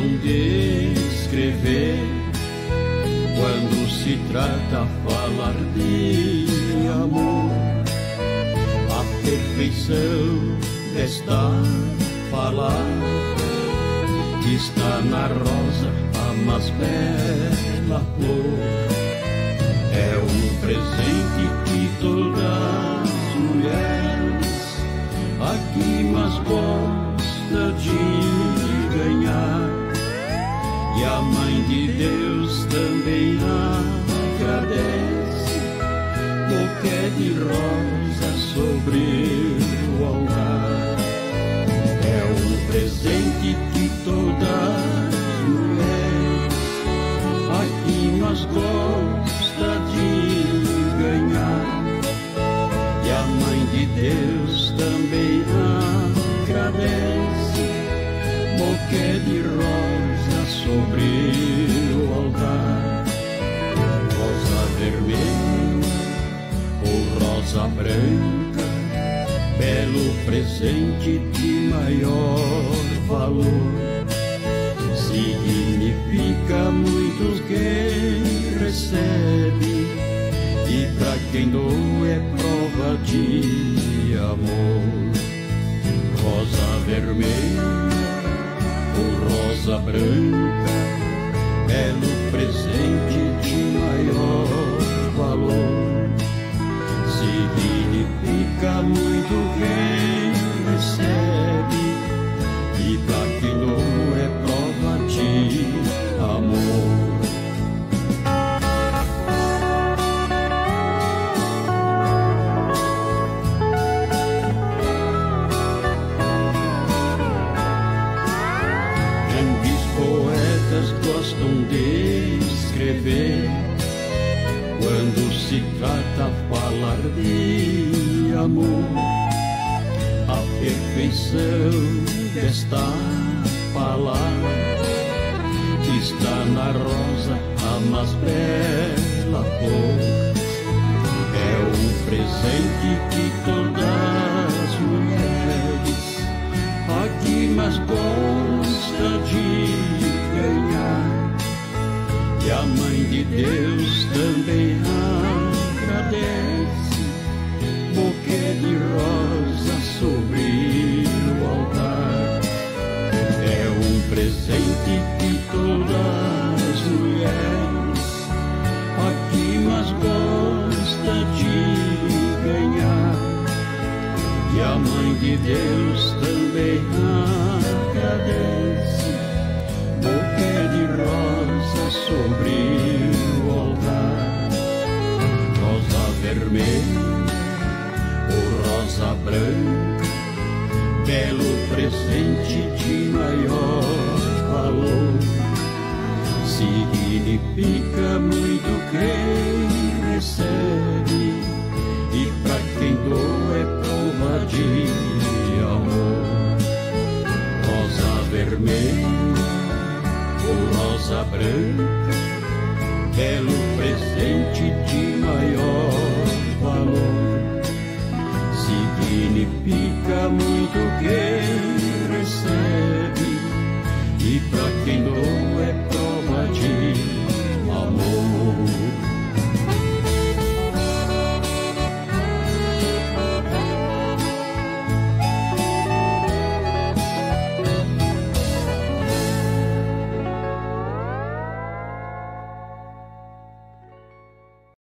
possam descrever quando se trata falar de amor. A perfeição desta palavra que está na rosa a mais bela flor. É um presente que todas as mulheres aqui mais gostam de e a mãe de Deus também agradece. Bouquet de rosa sobre o altar É um presente que todas as mulheres Aqui nós gosta de ganhar. E a mãe de Deus também agradece. Bouquet de rosa sobre o altar. Rosa vermelha ou rosa branca Belo presente de maior valor. Significa muito quem recebe E pra quem doa é prova de amor. Rosa vermelha rosa branca, belo presente poetas gostam de escrever quando se trata falar de amor. A perfeição desta palavra está na rosa a mais bela cor. É um presente que todas E a mãe de Deus também agradece. Buquê de rosa sobre o altar. É um presente que todas as mulheres aqui mais gosta de ganhar. E a mãe de Deus também agradece Rosa vermelha ou rosa branca Belo presente de maior valor Significa muito quem recebe e pra quem doa é prova de amor. Rosa vermelha ou rosa branca, belo presente de maior valor. Significa muito quem recebe e para quem doa.